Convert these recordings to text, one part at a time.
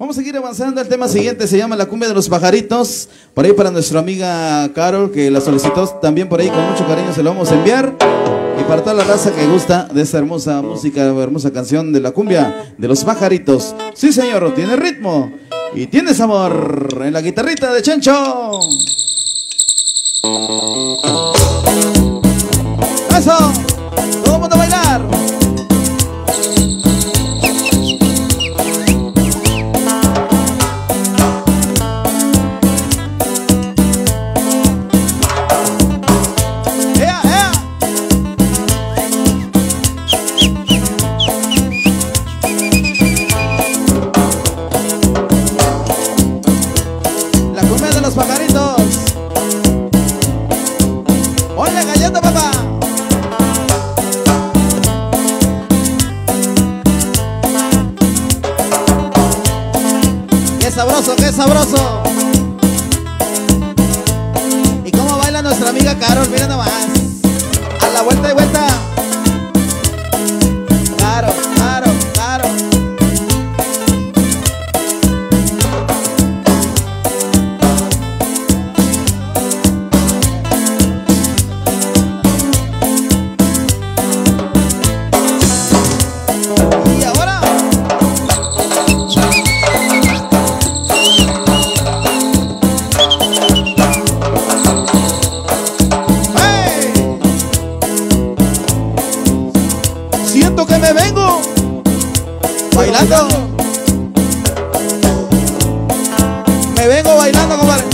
Vamos a seguir avanzando. El tema siguiente se llama La cumbia de los pajaritos. Por ahí para nuestra amiga Carol, que la solicitó también por ahí con mucho cariño, se lo vamos a enviar. Y para toda la raza que gusta de esta hermosa música, hermosa canción de la cumbia de los pajaritos. Sí, señor, tiene ritmo y tiene sabor en la guitarrita de Chencho. Eso, sabroso, qué sabroso. ¿Y cómo baila nuestra amiga Carol? Mira nomás. Me vengo bailando. Me vengo bailando, compadre.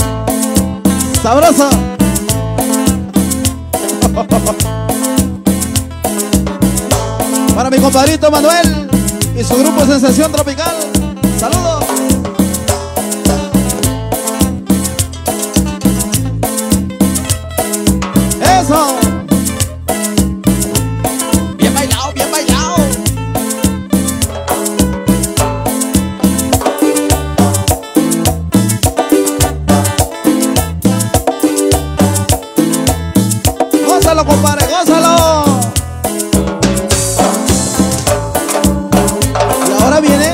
Sabroso. Para mi compadrito Manuel y su grupo Sensación Tropical. Saludos. Gózalo, compadre, gózalo. Y ahora viene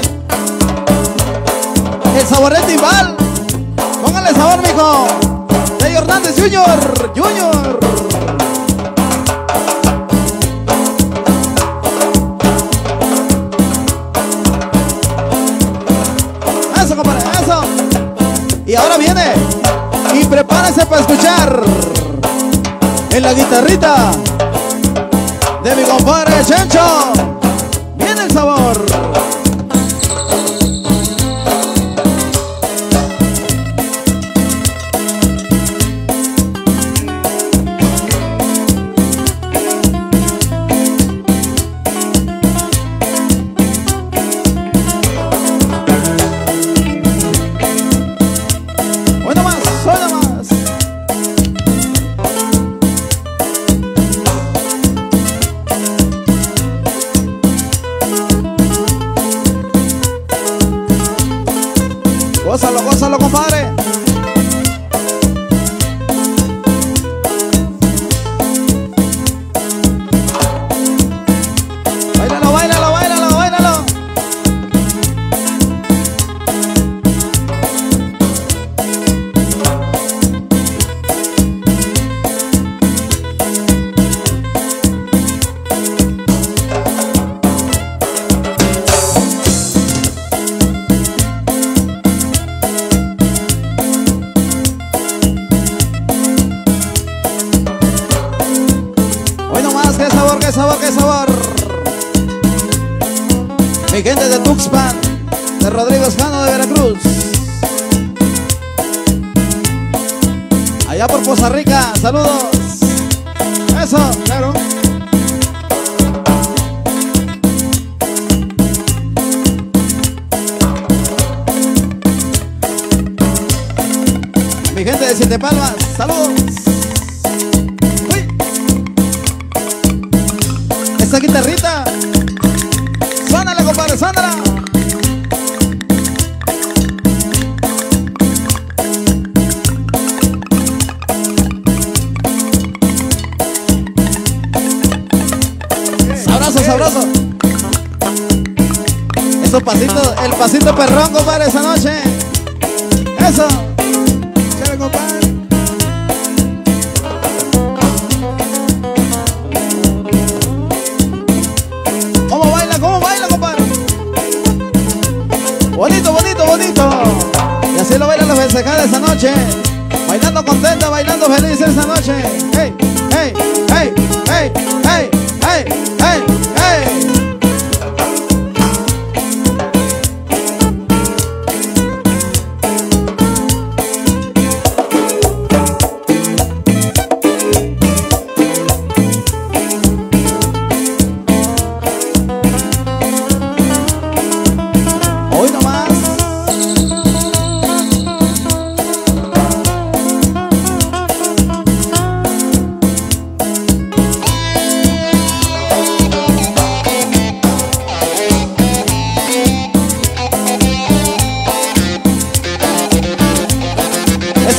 el sabor del timbal. Póngale sabor, mijo. Rey Hernández Junior. Junior. Eso, compadre, eso. Y ahora viene. Y prepárese para escuchar. En la guitarrita. De mi compadre Chencho. Viene el sabor. Gózalo, gózalo, de Tuxpan, de Rodrigo Escano de Veracruz. Allá por Poza Rica, saludos. Eso, claro. Mi gente de Siete Palmas, saludos. Uy. Esa guitarrita. El pasito perrón, compadre, esa noche. Eso. Chévere, compadre. ¿Cómo baila? ¿Cómo baila, compadre? Bonito, bonito, bonito. Y así lo bailan los festejados esa noche. Bailando contenta, bailando feliz esa noche. Hey, hey, hey, hey, hey, hey.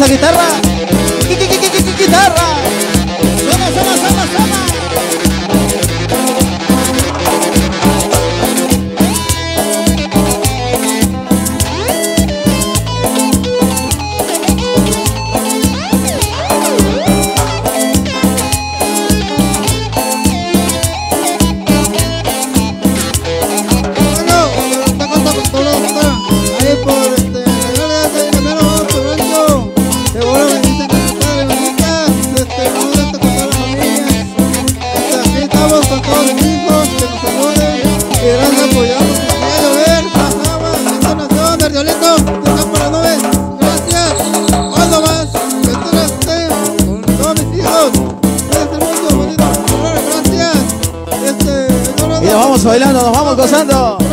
Guitarra. Guitarra. Vamos bailando, nos vamos gozando.